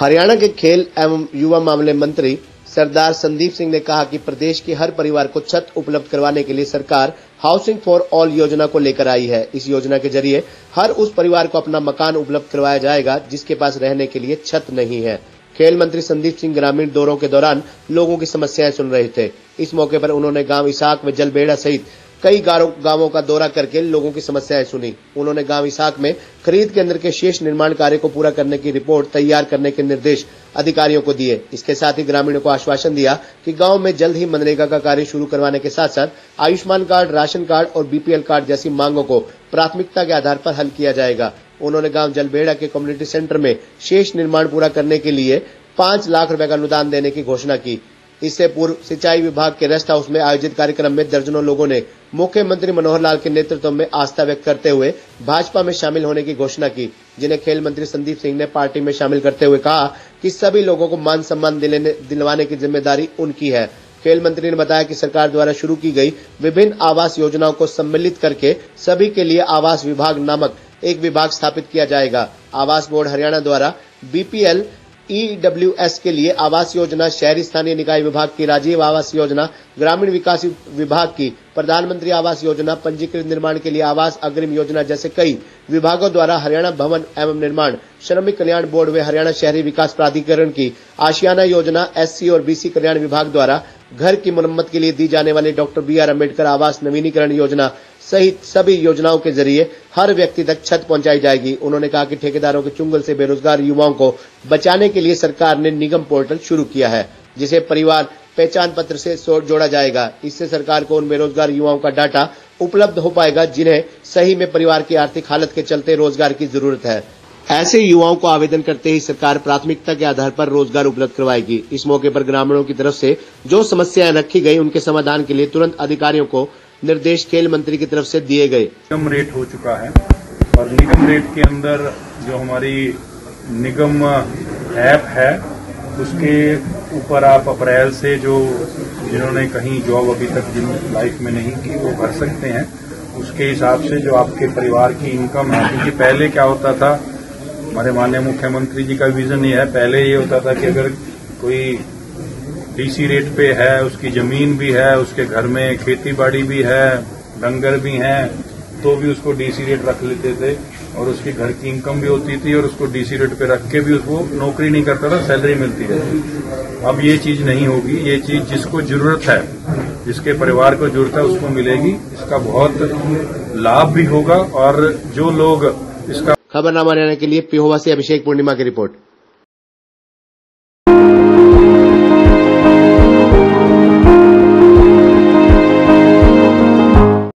हरियाणा के खेल एवं युवा मामले मंत्री सरदार संदीप सिंह ने कहा कि प्रदेश के हर परिवार को छत उपलब्ध करवाने के लिए सरकार हाउसिंग फॉर ऑल योजना को लेकर आई है। इस योजना के ज़रिए हर उस परिवार को अपना मकान उपलब्ध करवाया जाएगा, जिसके पास रहने के लिए छत नहीं है। खेल मंत्री संदीप सिंह ग्रामीण दौरों के दौरान लोगों की समस्याएँ सुन रहे थे। इस मौके पर उन्होंने गाँव इसाक व जलबेड़ा सहित कई गाँवों का दौरा करके लोगों की समस्याएँ सुनी। उन्होंने गाँव इसाक में खरीद केंद्र के शेष निर्माण कार्य को पूरा करने की रिपोर्ट तैयार करने के निर्देश अधिकारियों को दिए। इसके साथ ही ग्रामीणों को आश्वासन दिया कि गाँव में जल्द ही मनरेगा का कार्य शुरू करवाने के साथ साथ आयुष्मान कार्ड, राशन कार्ड और बीपीएल कार्ड जैसी मांगों को प्राथमिकता के आधार पर हल किया जाएगा। उन्होंने गाँव जलबेड़ा के कम्युनिटी सेंटर में शेष निर्माण पूरा करने के लिए पाँच लाख रुपए का अनुदान देने की घोषणा की। इससे पूर्व सिंचाई विभाग के रेस्ट हाउस में आयोजित कार्यक्रम में दर्जनों लोगों ने मुख्यमंत्री मनोहर लाल के नेतृत्व में आस्था व्यक्त करते हुए भाजपा में शामिल होने की घोषणा की, जिन्हें खेल मंत्री संदीप सिंह ने पार्टी में शामिल करते हुए कहा कि सभी लोगों को मान सम्मान दिलवाने की ज़िम्मेदारी उनकी है। खेल मंत्री ने बताया कि सरकार द्वारा शुरू की गई विभिन्न आवास योजनाओं को सम्मिलित करके सभी के लिए आवास विभाग नामक एक विभाग स्थापित किया जाएगा। आवास बोर्ड हरियाणा द्वारा बीपीएल ईडब्ल्यूएस के लिए आवास योजना, शहरी स्थानीय निकाय विभाग की राजीव आवास योजना, ग्रामीण विकास विभाग की प्रधानमंत्री आवास योजना, पंजीकृत निर्माण के लिए आवास अग्रिम योजना जैसे कई विभागों द्वारा हरियाणा भवन एवं निर्माण, श्रमिक कल्याण बोर्ड व हरियाणा शहरी विकास प्राधिकरण की आशियाना योजना, एससी और बीसी कल्याण विभाग द्वारा घर की मरम्मत के लिए दी जाने वाली डॉक्टर बी आर अंबेडकर आवास नवीनीकरण योजना सहित सभी योजनाओं के ज़रिए हर व्यक्ति तक छत पहुंचाई जाएगी। उन्होंने कहा कि ठेकेदारों के चुंगल से बेरोजगार युवाओं को बचाने के लिए सरकार ने निगम पोर्टल शुरू किया है, जिसे परिवार पहचान पत्र से जोड़ा जाएगा। इससे सरकार को उन बेरोजगार युवाओं का डाटा उपलब्ध हो पाएगा, जिन्हें सही में परिवार की आर्थिक हालत के चलते रोज़गार की ज़रूरत है। ऐसे युवाओं को आवेदन करते ही सरकार प्राथमिकता के आधार पर रोज़गार उपलब्ध करवाएगी। इस मौके पर ग्रामीणों की तरफ़ से जो समस्याएँ रखी गई, उनके समाधान के लिए तुरंत अधिकारियों को निर्देश खेल मंत्री की तरफ़ से दिए गए। निगम रेट हो चुका है और निगम रेट के अंदर जो हमारी निगम ऐप है, उसके ऊपर आप अप्रैल से जो जिन्होंने कहीं जॉब अभी तक जिन लाइफ में नहीं की, वो भर सकते हैं। उसके हिसाब से जो आपके परिवार की इनकम है, क्योंकि पहले क्या होता था, हमारे माननीय मुख्यमंत्री जी का विजन ये है, पहले ये होता था कि अगर कोई डीसी रेट पे है, उसकी ज़मीन भी है, उसके घर में खेती बाड़ी भी है, डंगर भी हैं तो भी उसको डीसी रेट रख लेते थे और उसकी घर की इनकम भी होती थी और उसको डीसी रेट पे रख के भी उसको नौकरी नहीं करता था सैलरी मिलती रहती अब ये चीज़ नहीं होगी, ये चीज़ जिसको ज़रूरत है, जिसके परिवार को ज़रूरत है, उसको मिलेगी। इसका बहुत लाभ भी होगा और जो लोग इसका खबरनामा लेने के लिए पिहोवा से अभिषेक पूर्णिमा की रिपोर्ट।